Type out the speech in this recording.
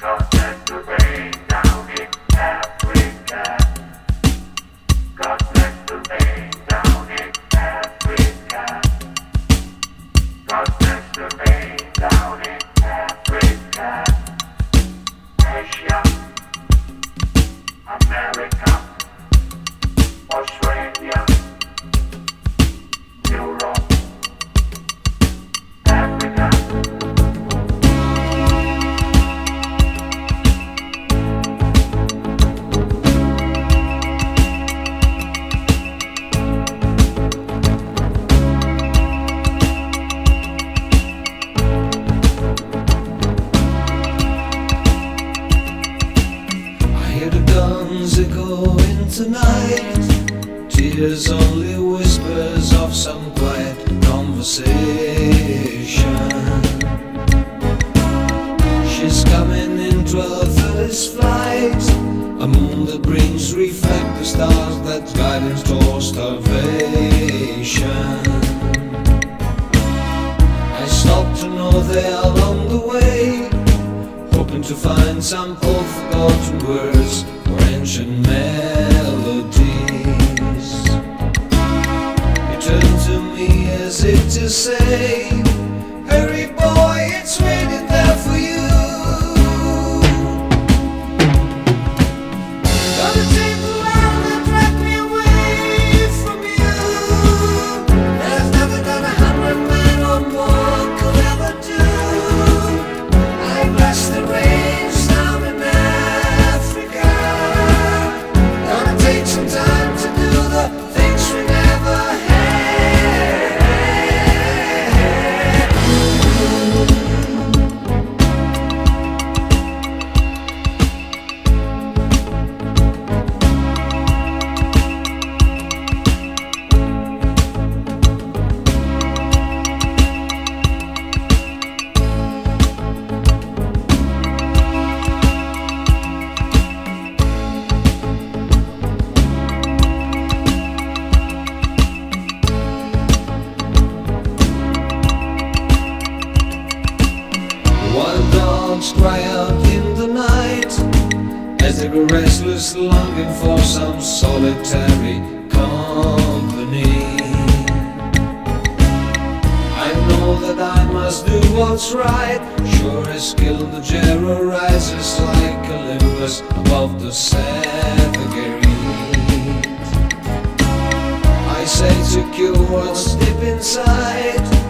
God bless the rain down in Africa. Tonight. Tears only whispers of some quiet conversation. She's coming in 12:30's flight. A moon that brings reflect the stars that guide us towards starvation. I stop to know they're along the way hoping to find some old forgotten words or ancient melodies. Say, dogs cry out in the night as they grow restless, longing for some solitary company. I know that I must do what's right. Sure as Kilimanjaro rises like Olympus above the Serengeti. I say to cure what's deep inside.